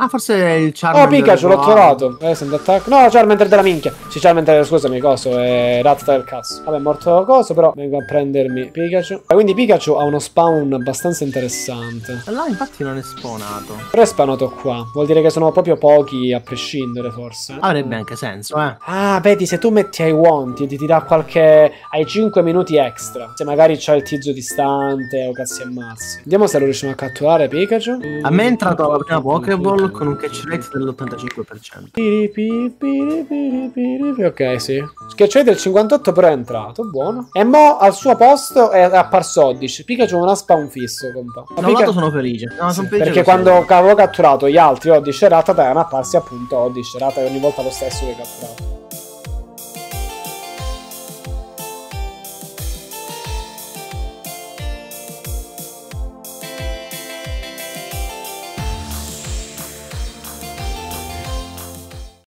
Ah, forse è il Charmander. Oh, Pikachu, l'ho trovato. Eh. No, Charmander della minchia. Sì, Charmander, scusami, coso. È Rattata del cazzo. Vabbè, è morto coso, però vengo a prendermi Pikachu. E quindi Pikachu ha uno spawn abbastanza interessante. Là, infatti, non è spawnato. Però è spawnato qua. Vuol dire che sono proprio pochi, a prescindere, forse. Avrebbe anche senso, eh. Ah, vedi, se tu metti ai wanti, ti dirà qualche. ai 5 minuti extra. Se magari c'è il tizio distante o cazzi e mazzi. Vediamo se lo riusciamo a catturare, Pikachu. A me è entrato la prima Pokéball con un catch rate dell'85%. Ok, sì. Catch rate del 58 però è entrato, buono. E mo al suo posto è apparso Oddish. Pikachu non ha spawn fisso, compa. Ma Pica... sono felice. No, sì, perché quando avevo catturato gli altri Oddish e Rattata erano apparsi appunto Oddish e Rattata ogni volta lo stesso che catturavo.